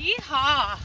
Yeehaw!